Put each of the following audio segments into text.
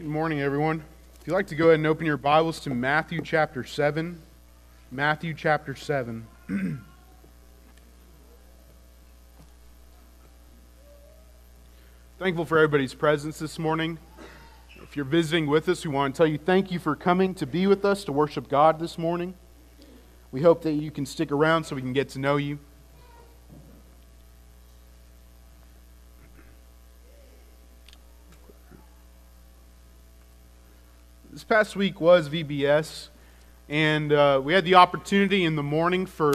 Good morning, everyone. If you'd like to go ahead and open your Bibles to Matthew chapter 7, Matthew chapter 7. Thankful for everybody's presence this morning. If you're visiting with us, we want to tell you thank you for coming to be with us to worship God this morning. We hope that you can stick around so we can get to know you. Past week was VBS, and uh, we had the opportunity in the morning for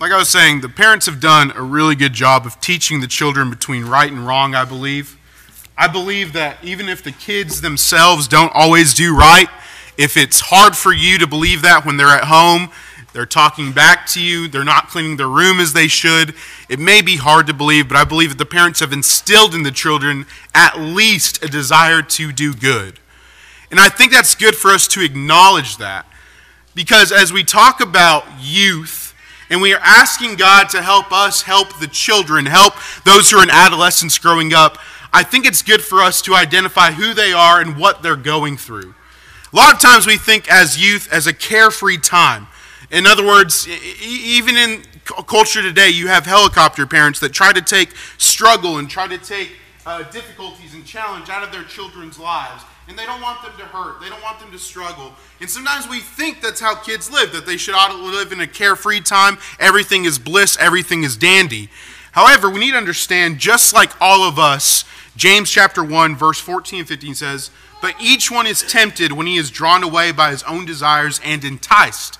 like I was saying, the parents have done a really good job of teaching the children between right and wrong, I believe. I believe that even if the kids themselves don't always do right, if it's hard for you to believe that when they're at home, they're talking back to you, they're not cleaning their room as they should, it may be hard to believe, but I believe that the parents have instilled in the children at least a desire to do good. And I think that's good for us to acknowledge that. Because as we talk about youth, and we are asking God to help us help the children, help those who are in adolescence growing up. I think it's good for us to identify who they are and what they're going through. A lot of times we think as youth as a carefree time. In other words, even in culture today, you have helicopter parents that try to take struggle and try to take uh, difficulties and challenge out of their children's lives and they don't want them to hurt. They don't want them to struggle. And sometimes we think that's how kids live, that they should to live in a carefree time. Everything is bliss, everything is dandy. However, we need to understand, just like all of us, James chapter 1, verse 14 and 15 says, But each one is tempted when he is drawn away by his own desires and enticed.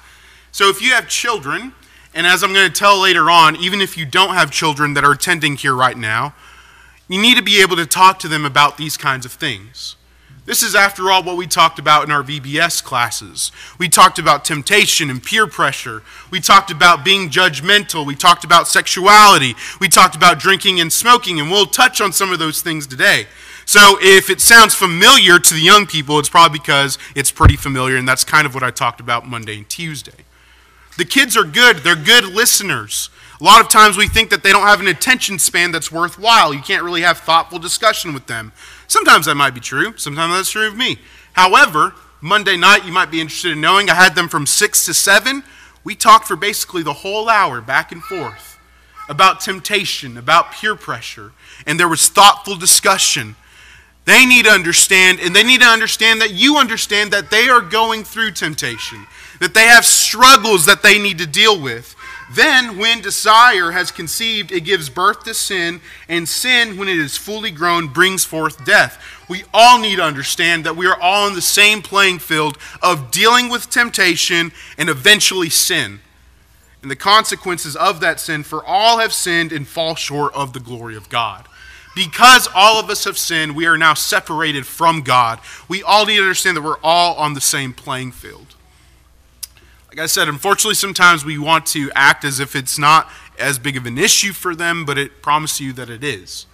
So if you have children, and as I'm going to tell later on, even if you don't have children that are attending here right now, you need to be able to talk to them about these kinds of things. This is, after all, what we talked about in our VBS classes. We talked about temptation and peer pressure. We talked about being judgmental. We talked about sexuality. We talked about drinking and smoking, and we'll touch on some of those things today. So, if it sounds familiar to the young people, it's probably because it's pretty familiar, and that's kind of what I talked about Monday and Tuesday. The kids are good, they're good listeners. A lot of times we think that they don't have an attention span that's worthwhile. You can't really have thoughtful discussion with them. Sometimes that might be true. Sometimes that's true of me. However, Monday night, you might be interested in knowing, I had them from 6 to 7. We talked for basically the whole hour back and forth about temptation, about peer pressure, and there was thoughtful discussion. They need to understand, and they need to understand that you understand that they are going through temptation, that they have struggles that they need to deal with. Then, when desire has conceived, it gives birth to sin, and sin, when it is fully grown, brings forth death. We all need to understand that we are all on the same playing field of dealing with temptation and eventually sin. And the consequences of that sin, for all have sinned and fall short of the glory of God. Because all of us have sinned, we are now separated from God. We all need to understand that we're all on the same playing field. Like I said, unfortunately, sometimes we want to act as if it's not as big of an issue for them, but it promises you that it is.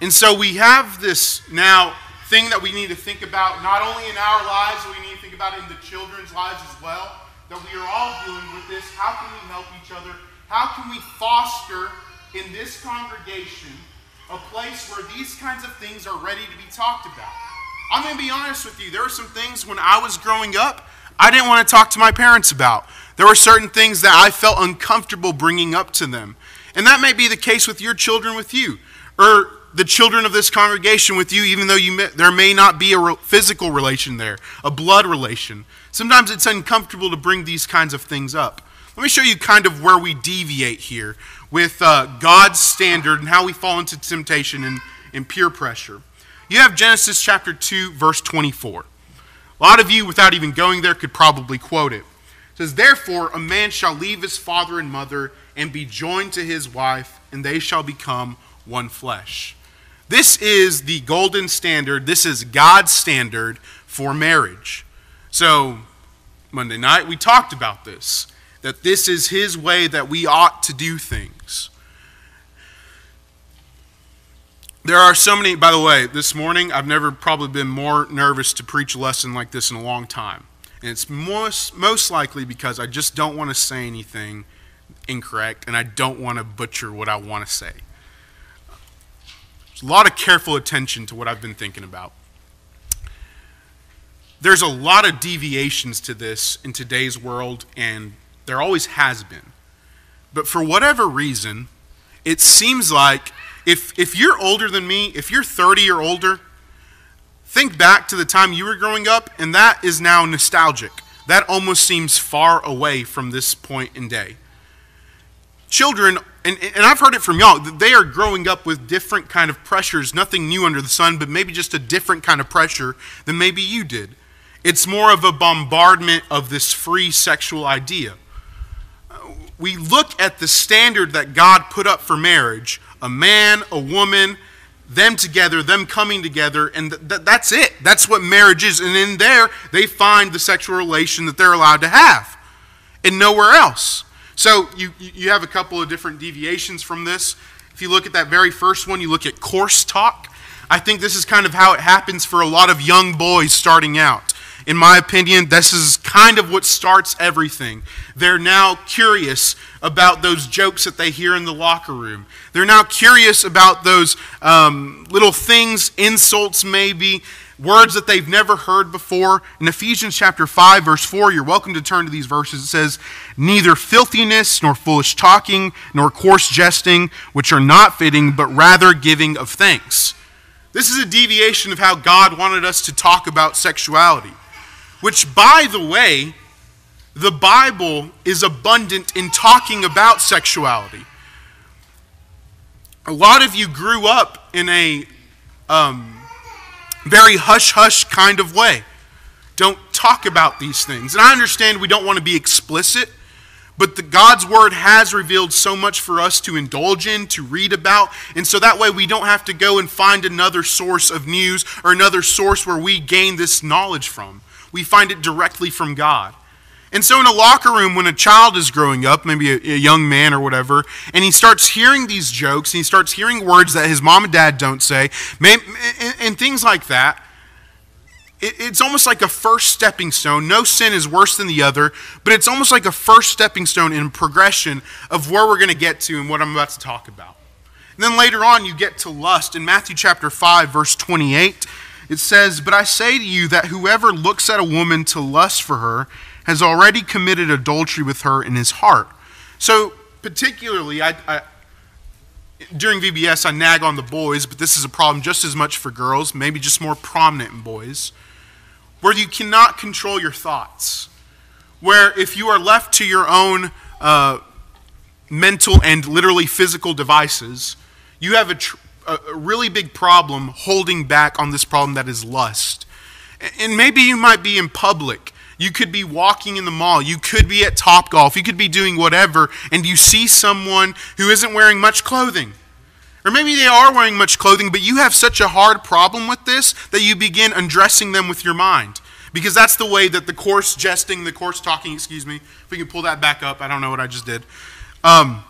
And so we have this now thing that we need to think about, not only in our lives, but we need to think about in the children's lives as well, that we are all dealing with this. How can we help each other? How can we foster in this congregation a place where these kinds of things are ready to be talked about. I'm going to be honest with you. There are some things when I was growing up I didn't want to talk to my parents about. There were certain things that I felt uncomfortable bringing up to them. And that may be the case with your children with you, or the children of this congregation with you, even though you may, there may not be a physical relation there, a blood relation. Sometimes it's uncomfortable to bring these kinds of things up. Let me show you kind of where we deviate here with uh, God's standard and how we fall into temptation and, and peer pressure. You have Genesis chapter 2, verse 24. A lot of you, without even going there, could probably quote it. It says, Therefore, a man shall leave his father and mother and be joined to his wife, and they shall become one flesh. This is the golden standard. This is God's standard for marriage. So, Monday night, we talked about this that this is his way that we ought to do things. There are so many, by the way, this morning I've never probably been more nervous to preach a lesson like this in a long time. And it's most, most likely because I just don't want to say anything incorrect and I don't want to butcher what I want to say. There's a lot of careful attention to what I've been thinking about. There's a lot of deviations to this in today's world, and there always has been. But for whatever reason, it seems like if, if you're older than me, if you're 30 or older, think back to the time you were growing up, and that is now nostalgic. That almost seems far away from this point in day. Children, and, and I've heard it from y'all, they are growing up with different kind of pressures, nothing new under the sun, but maybe just a different kind of pressure than maybe you did. It's more of a bombardment of this free sexual idea. We look at the standard that God put up for marriage a man, a woman, them together, them coming together, and th- th- that's it. That's what marriage is. And in there, they find the sexual relation that they're allowed to have, and nowhere else. So you, you have a couple of different deviations from this. If you look at that very first one, you look at coarse talk. I think this is kind of how it happens for a lot of young boys starting out. In my opinion, this is kind of what starts everything. They're now curious about those jokes that they hear in the locker room. They're now curious about those um, little things, insults maybe, words that they've never heard before. In Ephesians chapter 5, verse 4, you're welcome to turn to these verses. It says, Neither filthiness, nor foolish talking, nor coarse jesting, which are not fitting, but rather giving of thanks. This is a deviation of how God wanted us to talk about sexuality, which, by the way, the Bible is abundant in talking about sexuality. A lot of you grew up in a um, very hush hush kind of way. Don't talk about these things. And I understand we don't want to be explicit, but the, God's Word has revealed so much for us to indulge in, to read about. And so that way we don't have to go and find another source of news or another source where we gain this knowledge from. We find it directly from God. And so, in a locker room, when a child is growing up, maybe a, a, young man or whatever, and he starts hearing these jokes, and he starts hearing words that his mom and dad don't say, and, and things like that, it, it's almost like a first stepping stone. No sin is worse than the other, but it's almost like a first stepping stone in progression of where we're going to get to and what I'm about to talk about. And then later on, you get to lust. In Matthew chapter 5, verse 28, it says, But I say to you that whoever looks at a woman to lust for her, has already committed adultery with her in his heart. So, particularly, I, I, during VBS, I nag on the boys, but this is a problem just as much for girls, maybe just more prominent in boys, where you cannot control your thoughts. Where if you are left to your own uh, mental and literally physical devices, you have a, tr- a really big problem holding back on this problem that is lust. And maybe you might be in public you could be walking in the mall. You could be at Top Golf. You could be doing whatever, and you see someone who isn't wearing much clothing. Or maybe they are wearing much clothing, but you have such a hard problem with this that you begin undressing them with your mind. Because that's the way that the coarse jesting, the coarse talking, excuse me, if we can pull that back up, I don't know what I just did. Um,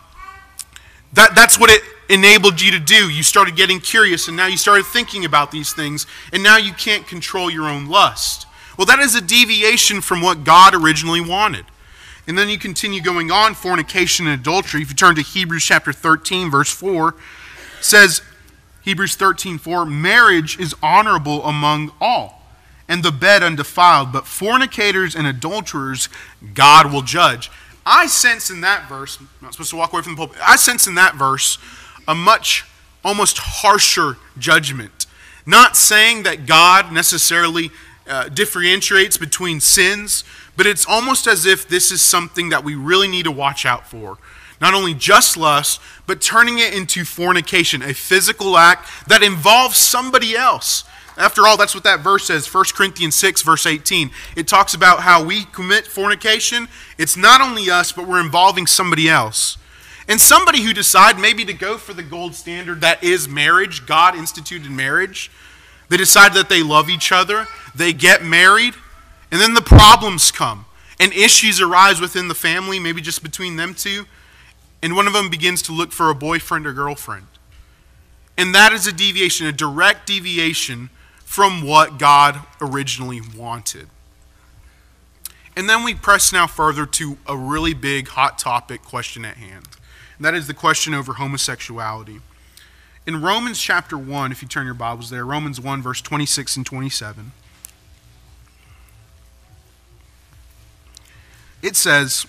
that, that's what it enabled you to do. You started getting curious, and now you started thinking about these things, and now you can't control your own lust. Well, that is a deviation from what God originally wanted. And then you continue going on fornication and adultery. If you turn to Hebrews chapter 13, verse 4, says, Hebrews 13:4, marriage is honorable among all, and the bed undefiled, but fornicators and adulterers God will judge. I sense in that verse, I'm not supposed to walk away from the pulpit. I sense in that verse a much almost harsher judgment. Not saying that God necessarily uh, differentiates between sins, but it's almost as if this is something that we really need to watch out for. Not only just lust, but turning it into fornication, a physical act that involves somebody else. After all, that's what that verse says, 1 Corinthians 6, verse 18. It talks about how we commit fornication. It's not only us, but we're involving somebody else. And somebody who decide maybe to go for the gold standard that is marriage, God instituted marriage, they decide that they love each other, they get married, and then the problems come. And issues arise within the family, maybe just between them two. And one of them begins to look for a boyfriend or girlfriend. And that is a deviation, a direct deviation from what God originally wanted. And then we press now further to a really big, hot topic question at hand. And that is the question over homosexuality. In Romans chapter 1, if you turn your Bibles there, Romans 1, verse 26 and 27, it says,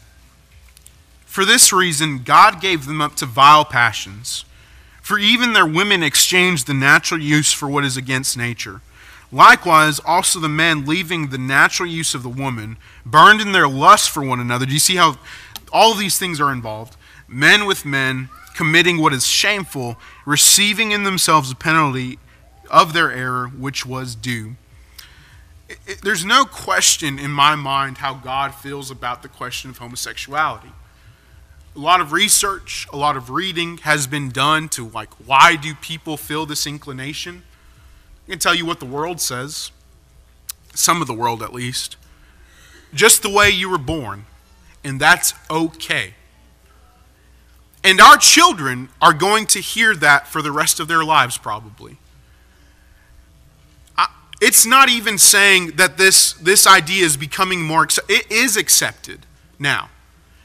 For this reason, God gave them up to vile passions. For even their women exchanged the natural use for what is against nature. Likewise, also the men, leaving the natural use of the woman, burned in their lust for one another. Do you see how all these things are involved? Men with men, committing what is shameful, receiving in themselves the penalty of their error, which was due. It, it, there's no question in my mind how God feels about the question of homosexuality. A lot of research, a lot of reading has been done to like why do people feel this inclination? I can tell you what the world says. Some of the world at least. Just the way you were born, and that's okay. And our children are going to hear that for the rest of their lives, probably. It's not even saying that this, this idea is becoming more, it is accepted now.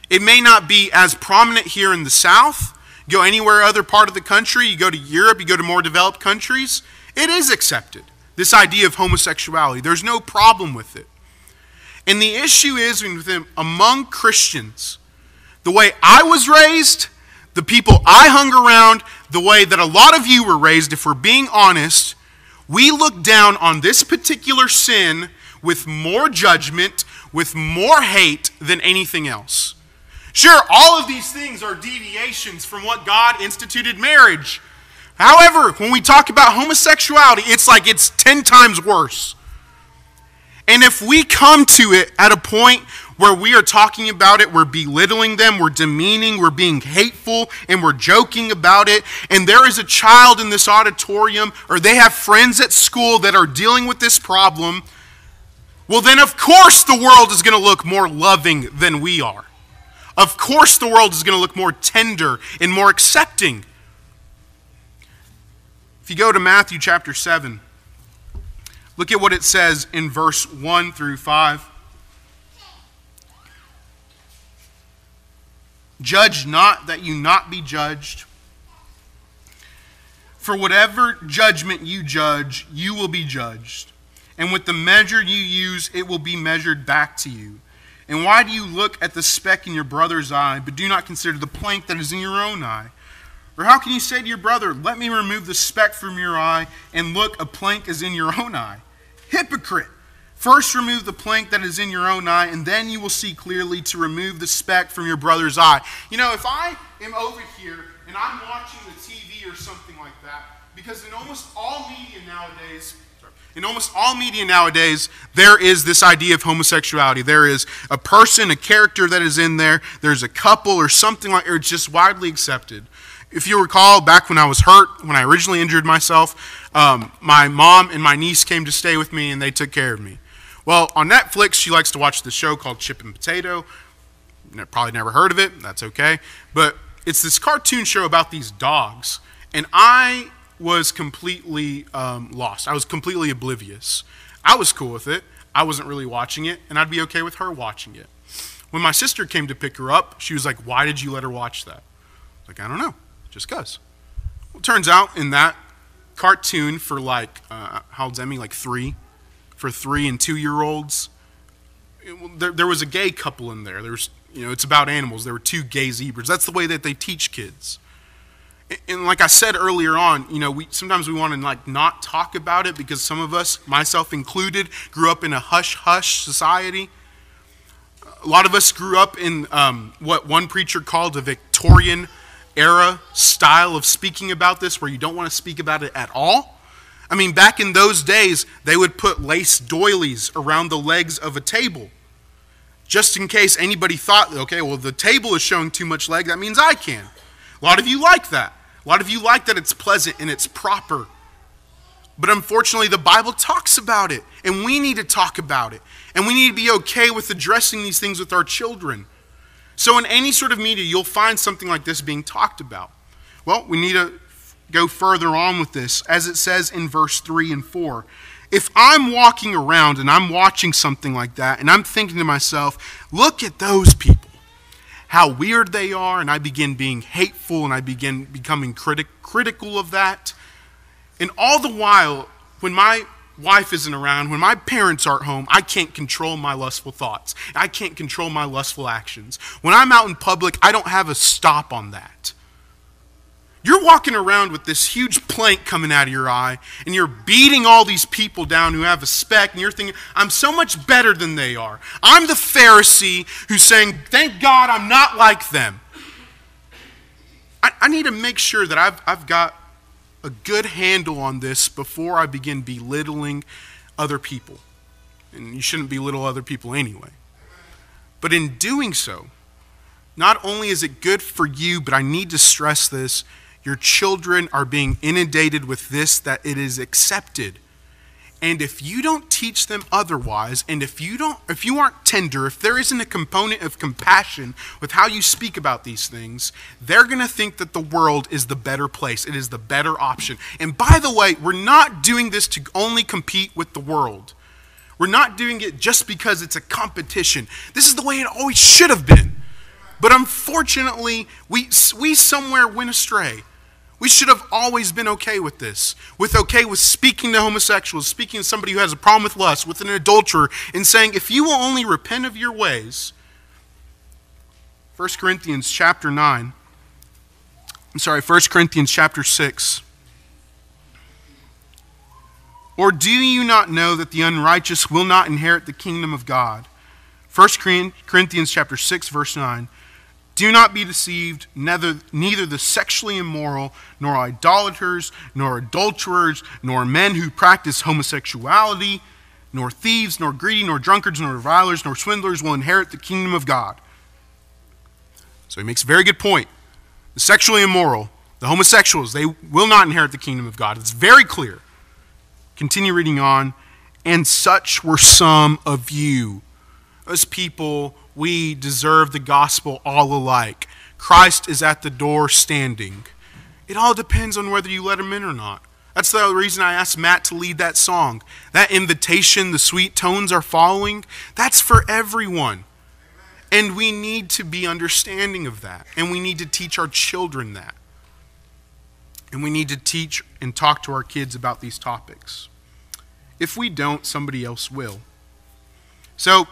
It may not be as prominent here in the South. go anywhere other part of the country, you go to Europe, you go to more developed countries, it is accepted. This idea of homosexuality. There's no problem with it. And the issue is among Christians, the way I was raised the people I hung around, the way that a lot of you were raised, if we're being honest, we look down on this particular sin with more judgment, with more hate than anything else. Sure, all of these things are deviations from what God instituted marriage. However, when we talk about homosexuality, it's like it's 10 times worse. And if we come to it at a point where we are talking about it, we're belittling them, we're demeaning, we're being hateful, and we're joking about it, and there is a child in this auditorium, or they have friends at school that are dealing with this problem, well, then of course the world is going to look more loving than we are. Of course the world is going to look more tender and more accepting. If you go to Matthew chapter 7, look at what it says in verse 1 through 5. Judge not that you not be judged. For whatever judgment you judge, you will be judged. And with the measure you use, it will be measured back to you. And why do you look at the speck in your brother's eye, but do not consider the plank that is in your own eye? Or how can you say to your brother, Let me remove the speck from your eye, and look, a plank is in your own eye? Hypocrite! First, remove the plank that is in your own eye, and then you will see clearly to remove the speck from your brother's eye. You know, if I am over here and I'm watching the TV or something like that, because in almost all media nowadays, in almost all media nowadays, there is this idea of homosexuality. There is a person, a character that is in there. There's a couple or something like, or it's just widely accepted. If you recall, back when I was hurt, when I originally injured myself, um, my mom and my niece came to stay with me and they took care of me. Well, on Netflix, she likes to watch this show called Chip and Potato. Probably never heard of it. That's okay. But it's this cartoon show about these dogs. And I was completely um, lost. I was completely oblivious. I was cool with it. I wasn't really watching it, and I'd be okay with her watching it. When my sister came to pick her up, she was like, Why did you let her watch that? I like, I don't know, just because. Well, turns out in that cartoon for like, uh, how old's Emmy? Like three? For three and two year olds. There, there was a gay couple in there. There's, you know, it's about animals. There were two gay zebras. That's the way that they teach kids. And like I said earlier on, you know, we sometimes we want to like not talk about it because some of us, myself included, grew up in a hush hush society. A lot of us grew up in um, what one preacher called a Victorian era style of speaking about this where you don't want to speak about it at all. I mean, back in those days, they would put lace doilies around the legs of a table just in case anybody thought, okay, well, the table is showing too much leg, that means I can. A lot of you like that. A lot of you like that it's pleasant and it's proper. But unfortunately, the Bible talks about it, and we need to talk about it. And we need to be okay with addressing these things with our children. So, in any sort of media, you'll find something like this being talked about. Well, we need to go further on with this, as it says in verse 3 and 4. If I'm walking around and I'm watching something like that, and I'm thinking to myself, look at those people how weird they are, and I begin being hateful and I begin becoming critic, critical of that. And all the while, when my wife isn't around, when my parents aren't home, I can't control my lustful thoughts. I can't control my lustful actions. When I'm out in public, I don't have a stop on that. You're walking around with this huge plank coming out of your eye, and you're beating all these people down who have a speck, and you're thinking, I'm so much better than they are. I'm the Pharisee who's saying, Thank God I'm not like them. I, I need to make sure that I've, I've got a good handle on this before I begin belittling other people. And you shouldn't belittle other people anyway. But in doing so, not only is it good for you, but I need to stress this your children are being inundated with this that it is accepted. And if you don't teach them otherwise, and if you don't if you aren't tender, if there isn't a component of compassion with how you speak about these things, they're going to think that the world is the better place. It is the better option. And by the way, we're not doing this to only compete with the world. We're not doing it just because it's a competition. This is the way it always should have been. But unfortunately, we, we somewhere went astray. We should have always been okay with this. With okay with speaking to homosexuals, speaking to somebody who has a problem with lust, with an adulterer, and saying, if you will only repent of your ways, 1 Corinthians chapter 9, I'm sorry, 1 Corinthians chapter 6. Or do you not know that the unrighteous will not inherit the kingdom of God? 1 Corinthians chapter 6 verse 9. Do not be deceived, neither, neither the sexually immoral, nor idolaters, nor adulterers, nor men who practice homosexuality, nor thieves, nor greedy, nor drunkards, nor revilers, nor swindlers will inherit the kingdom of God. So he makes a very good point. The sexually immoral, the homosexuals, they will not inherit the kingdom of God. It's very clear. Continue reading on. And such were some of you. Those people we deserve the gospel all alike. Christ is at the door standing. It all depends on whether you let him in or not. That's the reason I asked Matt to lead that song. That invitation, the sweet tones are following, that's for everyone. And we need to be understanding of that. And we need to teach our children that. And we need to teach and talk to our kids about these topics. If we don't, somebody else will. So,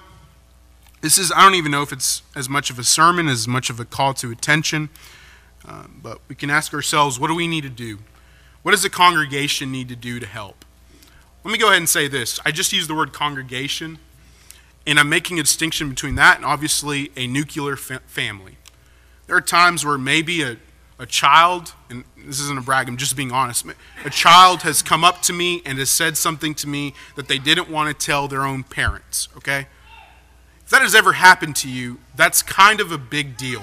this is, I don't even know if it's as much of a sermon, as much of a call to attention, uh, but we can ask ourselves what do we need to do? What does the congregation need to do to help? Let me go ahead and say this. I just used the word congregation, and I'm making a distinction between that and obviously a nuclear fa- family. There are times where maybe a, a child, and this isn't a brag, I'm just being honest, a child has come up to me and has said something to me that they didn't want to tell their own parents, okay? If that has ever happened to you, that's kind of a big deal.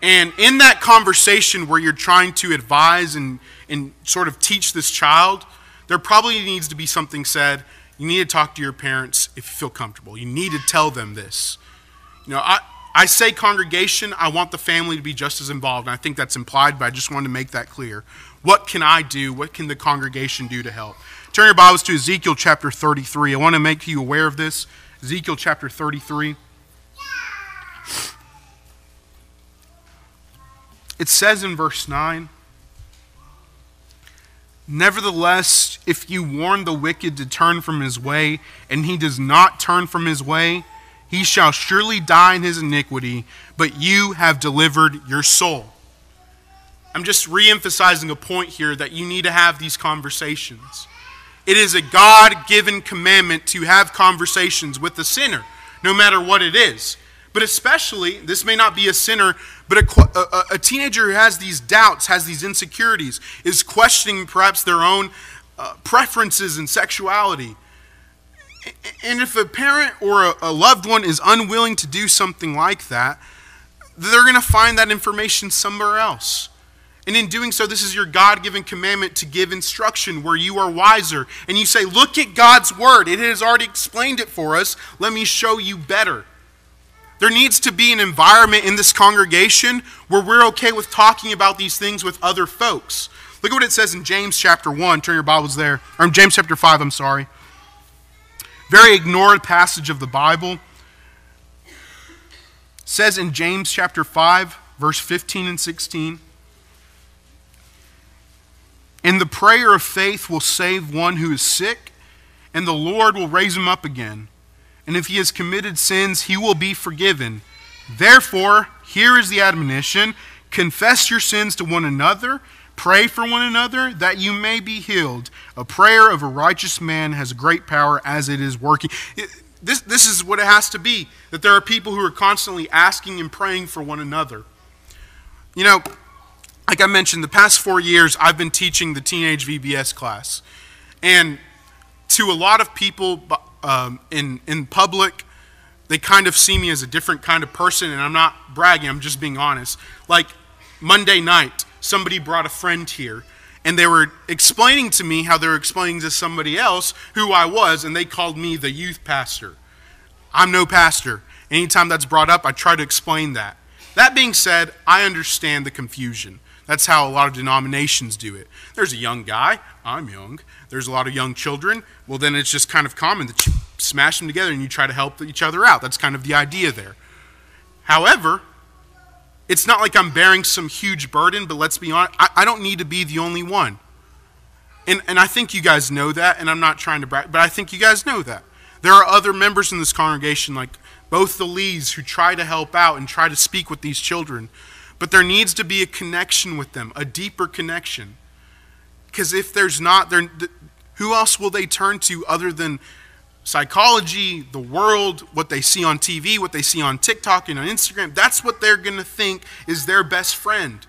And in that conversation where you're trying to advise and, and sort of teach this child, there probably needs to be something said. You need to talk to your parents if you feel comfortable. You need to tell them this. You know, I, I say congregation, I want the family to be just as involved. And I think that's implied, but I just wanted to make that clear. What can I do? What can the congregation do to help? Turn your Bibles to Ezekiel chapter 33. I want to make you aware of this. Ezekiel chapter 33. It says in verse 9 Nevertheless, if you warn the wicked to turn from his way, and he does not turn from his way, he shall surely die in his iniquity, but you have delivered your soul. I'm just re emphasizing a point here that you need to have these conversations. It is a God given commandment to have conversations with the sinner, no matter what it is. But especially, this may not be a sinner, but a, a, a teenager who has these doubts, has these insecurities, is questioning perhaps their own uh, preferences and sexuality. And if a parent or a, a loved one is unwilling to do something like that, they're going to find that information somewhere else. And in doing so, this is your God given commandment to give instruction where you are wiser. And you say, Look at God's word. It has already explained it for us. Let me show you better. There needs to be an environment in this congregation where we're okay with talking about these things with other folks. Look at what it says in James chapter 1. Turn your Bibles there. Or in James chapter 5, I'm sorry. Very ignored passage of the Bible. It says in James chapter 5, verse 15 and 16. And the prayer of faith will save one who is sick, and the Lord will raise him up again and if he has committed sins, he will be forgiven. Therefore, here is the admonition confess your sins to one another, pray for one another, that you may be healed. A prayer of a righteous man has great power as it is working. This, this is what it has to be that there are people who are constantly asking and praying for one another. You know, like I mentioned, the past four years I've been teaching the teenage VBS class. And to a lot of people, um, in, in public, they kind of see me as a different kind of person, and I'm not bragging, I'm just being honest. Like Monday night, somebody brought a friend here, and they were explaining to me how they were explaining to somebody else who I was, and they called me the youth pastor. I'm no pastor. Anytime that's brought up, I try to explain that. That being said, I understand the confusion. That's how a lot of denominations do it. There's a young guy, I'm young. There's a lot of young children. Well, then it's just kind of common that you smash them together and you try to help each other out. That's kind of the idea there. However, it's not like I'm bearing some huge burden, but let's be honest, I, I don't need to be the only one. And, and I think you guys know that, and I'm not trying to brag, but I think you guys know that. There are other members in this congregation, like both the Lees, who try to help out and try to speak with these children. But there needs to be a connection with them, a deeper connection. Because if there's not, there, who else will they turn to other than psychology, the world, what they see on TV, what they see on TikTok and on Instagram? That's what they're going to think is their best friend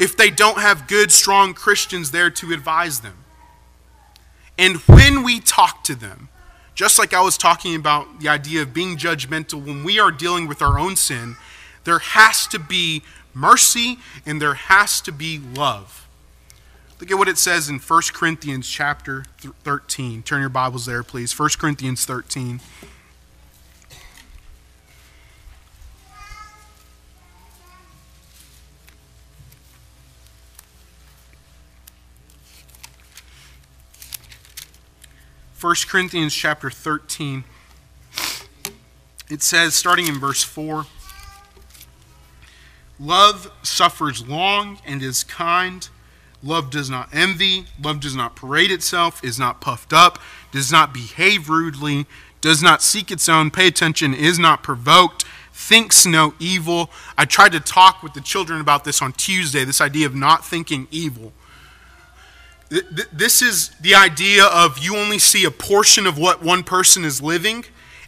if they don't have good, strong Christians there to advise them. And when we talk to them, just like I was talking about the idea of being judgmental, when we are dealing with our own sin, there has to be mercy and there has to be love. Look at what it says in 1 Corinthians chapter 13. Turn your Bibles there, please. 1 Corinthians 13. First Corinthians chapter 13. It says, starting in verse 4 Love suffers long and is kind. Love does not envy. Love does not parade itself, is not puffed up, does not behave rudely, does not seek its own, pay attention, is not provoked, thinks no evil. I tried to talk with the children about this on Tuesday this idea of not thinking evil. This is the idea of you only see a portion of what one person is living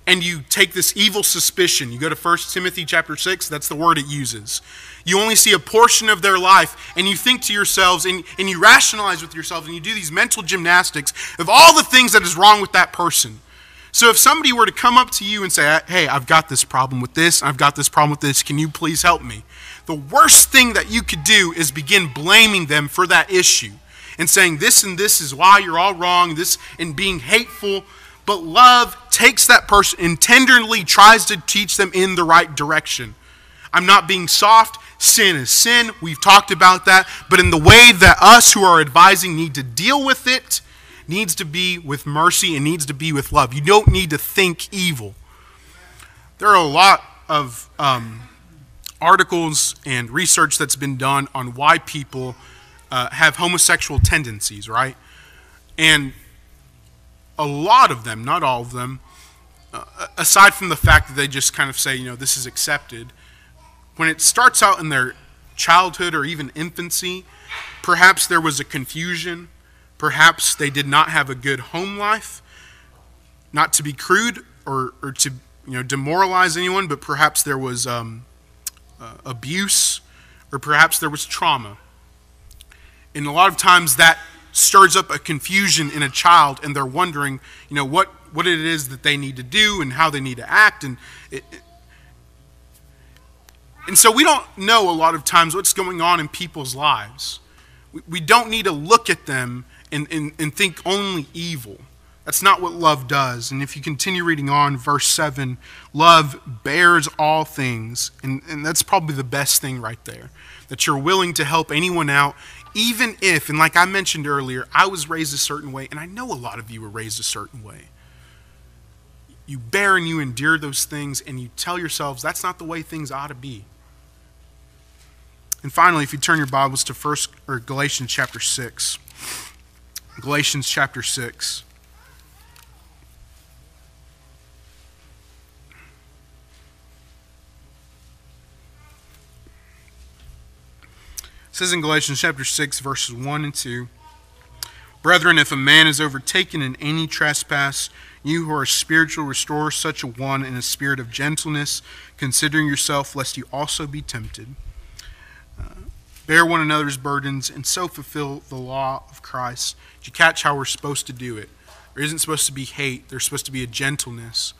and you take this evil suspicion. You go to 1 Timothy chapter 6, that's the word it uses. You only see a portion of their life, and you think to yourselves, and, and you rationalize with yourselves, and you do these mental gymnastics of all the things that is wrong with that person. So if somebody were to come up to you and say, Hey, I've got this problem with this, I've got this problem with this, can you please help me? The worst thing that you could do is begin blaming them for that issue and saying, This and this is why you're all wrong, this, and being hateful but love takes that person and tenderly tries to teach them in the right direction. I'm not being soft. Sin is sin. We've talked about that. But in the way that us who are advising need to deal with it, needs to be with mercy and needs to be with love. You don't need to think evil. There are a lot of um, articles and research that's been done on why people uh, have homosexual tendencies, right? And a lot of them, not all of them, uh, aside from the fact that they just kind of say, you know, this is accepted, when it starts out in their childhood or even infancy, perhaps there was a confusion. Perhaps they did not have a good home life. Not to be crude or, or to you know demoralize anyone, but perhaps there was um, uh, abuse or perhaps there was trauma. And a lot of times that stirs up a confusion in a child, and they're wondering, you know, what what it is that they need to do and how they need to act, and it, and so we don't know a lot of times what's going on in people's lives. We, we don't need to look at them and, and, and think only evil. That's not what love does. And if you continue reading on, verse 7, love bears all things. And, and that's probably the best thing right there. That you're willing to help anyone out, even if, and like I mentioned earlier, I was raised a certain way, and I know a lot of you were raised a certain way. You bear and you endure those things, and you tell yourselves that's not the way things ought to be. And finally, if you turn your Bibles to first or Galatians chapter 6. Galatians chapter 6. Says in Galatians chapter 6, verses 1 and 2 Brethren, if a man is overtaken in any trespass, you who are spiritual, restore such a one in a spirit of gentleness, considering yourself, lest you also be tempted. Uh, bear one another's burdens, and so fulfill the law of Christ. Did you catch how we're supposed to do it? There isn't supposed to be hate, there's supposed to be a gentleness.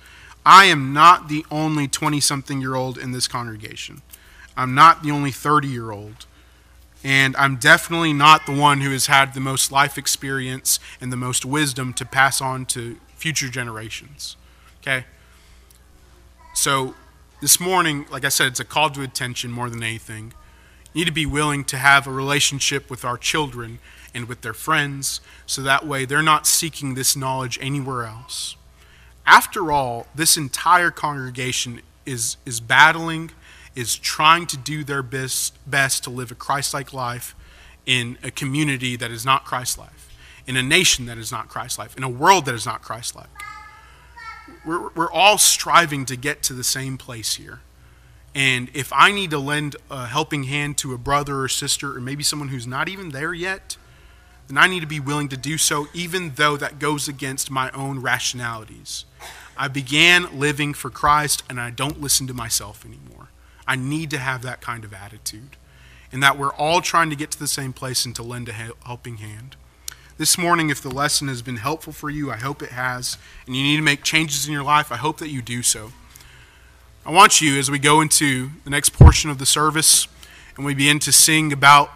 I am not the only 20 something year old in this congregation. I'm not the only 30 year old. And I'm definitely not the one who has had the most life experience and the most wisdom to pass on to future generations. Okay? So, this morning, like I said, it's a call to attention more than anything need to be willing to have a relationship with our children and with their friends so that way they're not seeking this knowledge anywhere else. After all, this entire congregation is, is battling, is trying to do their best, best to live a Christ like life in a community that is not Christ like, in a nation that is not Christ like, in a world that is not Christ like. We're, we're all striving to get to the same place here. And if I need to lend a helping hand to a brother or sister, or maybe someone who's not even there yet, then I need to be willing to do so, even though that goes against my own rationalities. I began living for Christ, and I don't listen to myself anymore. I need to have that kind of attitude, and that we're all trying to get to the same place and to lend a helping hand. This morning, if the lesson has been helpful for you, I hope it has, and you need to make changes in your life, I hope that you do so. I want you, as we go into the next portion of the service and we begin to sing about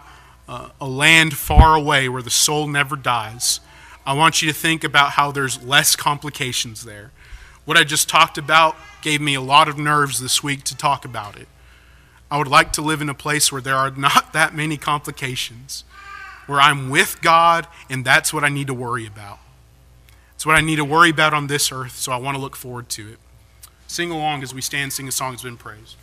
uh, a land far away where the soul never dies, I want you to think about how there's less complications there. What I just talked about gave me a lot of nerves this week to talk about it. I would like to live in a place where there are not that many complications, where I'm with God, and that's what I need to worry about. It's what I need to worry about on this earth, so I want to look forward to it. Sing along as we stand, sing a song that's been praised.